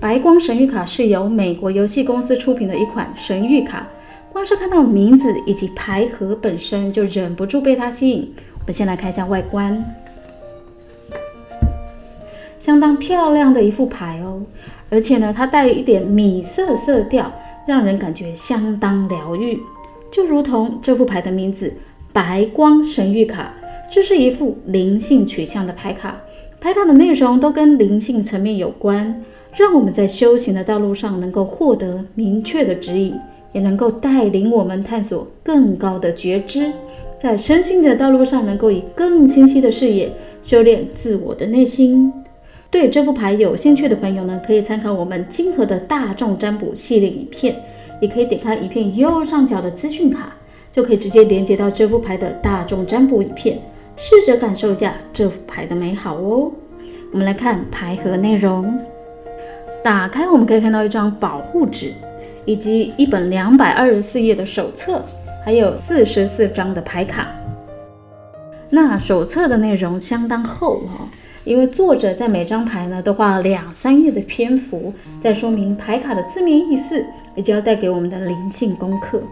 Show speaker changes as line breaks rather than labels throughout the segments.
白光神谕卡是由美国游戏公司出品的一款神谕卡，光是看到名字以及牌盒本身就忍不住被它吸引。我们先来看一下外观，相当漂亮的一副牌哦，而且呢，它带一点米色色调，让人感觉相当疗愈，就如同这副牌的名字“白光神谕卡”，这是一副灵性取向的牌卡。拍卡的内容都跟灵性层面有关，让我们在修行的道路上能够获得明确的指引，也能够带领我们探索更高的觉知，在身心的道路上能够以更清晰的视野修炼自我的内心。对这副牌有兴趣的朋友呢，可以参考我们金河的大众占卜系列影片，也可以点开影片右上角的资讯卡，就可以直接连接到这副牌的大众占卜影片。试着感受一下这副牌的美好哦。我们来看牌盒内容，打开我们可以看到一张保护纸，以及一本两百二十四页的手册，还有四十四张的牌卡。那手册的内容相当厚哈，因为作者在每张牌呢都花了两三页的篇幅，在说明牌卡的字面意思，以及要带给我们的灵性功课。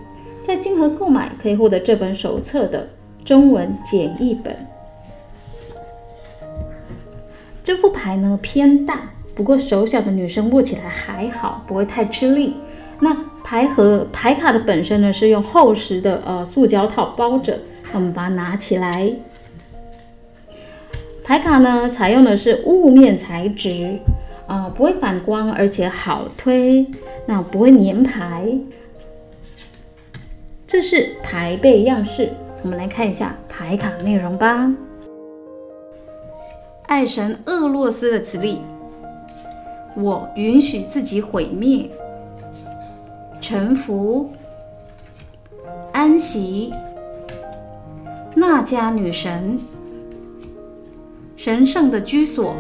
在金盒购买可以获得这本手册的。中文简易本，这副牌呢偏大，不过手小的女生握起来还好，不会太吃力。那牌盒牌卡的本身呢是用厚实的呃塑胶套包着，我们把它拿起来。牌卡呢采用的是雾面材质，啊不会反光，而且好推，那不会粘牌。这是牌背样式。我们来看一下牌卡内容吧。爱神厄洛斯的磁力，我允许自己毁灭、臣服、安息。那迦女神，神圣的居所，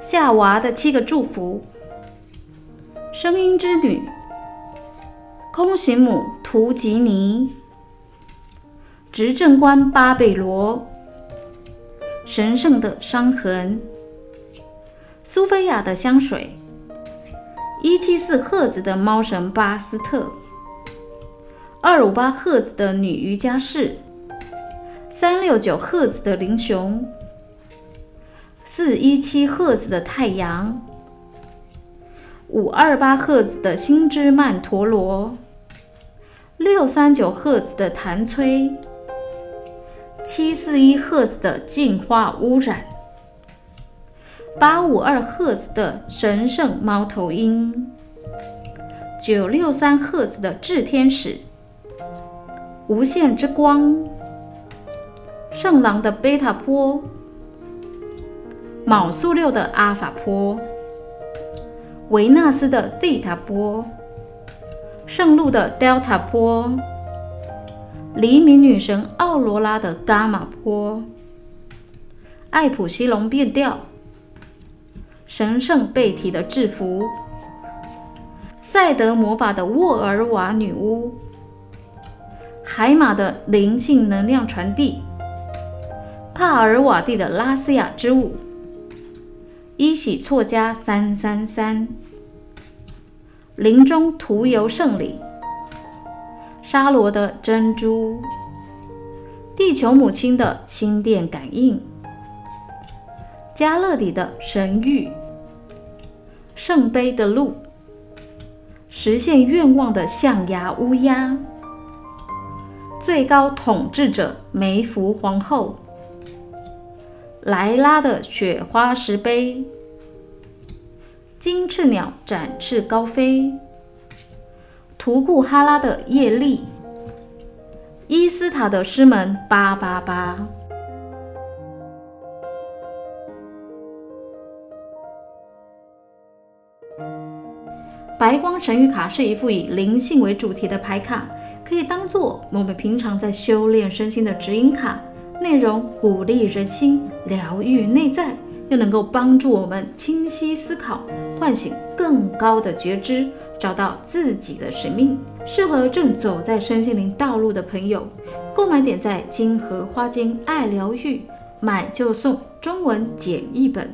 夏娃的七个祝福，声音之女，空行母图吉尼。执政官巴贝罗，神圣的伤痕，苏菲亚的香水，一七四赫兹的猫神巴斯特，二五八赫兹的女瑜伽士，三六九赫兹的灵熊，四一七赫兹的太阳，五二八赫兹的星之曼陀罗，六三九赫兹的弹吹。七四一赫兹的净化污染，八五二赫兹的神圣猫头鹰，九六三赫兹的炽天使，无限之光，圣狼的贝塔波，卯宿六的阿法波，维纳斯的贝塔波，圣路的 Delta 波。黎明女神奥罗拉的伽马波，艾普西龙变调，神圣贝提的制服，赛德魔法的沃尔瓦女巫，海马的灵性能量传递，帕尔瓦蒂的拉斯亚之舞，伊喜错加三三三，林中徒游圣礼。沙罗的珍珠，地球母亲的心电感应，加勒底的神谕，圣杯的路，实现愿望的象牙乌鸦，最高统治者梅芙皇后，莱拉的雪花石碑，金翅鸟展翅高飞。图库哈拉的业力，伊斯塔的师门八八八。白光神谕卡是一副以灵性为主题的牌卡，可以当做我们平常在修炼身心的指引卡。内容鼓励人心，疗愈内在，又能够帮助我们清晰思考，唤醒更高的觉知。找到自己的使命，适合正走在身心灵道路的朋友。购买点在金荷花间爱疗愈，买就送中文简易本。